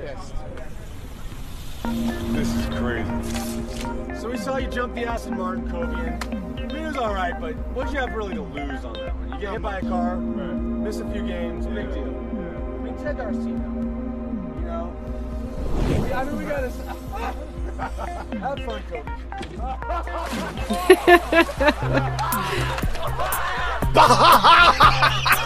pissed. This is crazy. So we saw you jump the Aston Martin Covian. I mean, it was all right, but what'd you have really to lose on that one? You get hit by a car, miss a few games, big deal. I mean, Ted Darcy now. You know? We- I mean, we gotta. have fun, Kobe.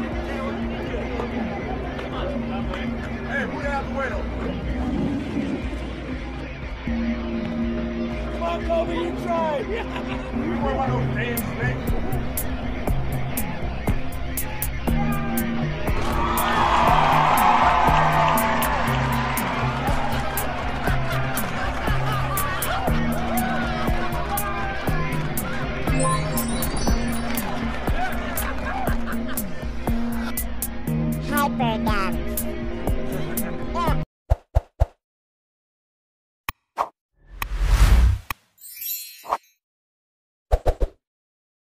Bueno. Come on, Kobe, you tried. you were one of those damn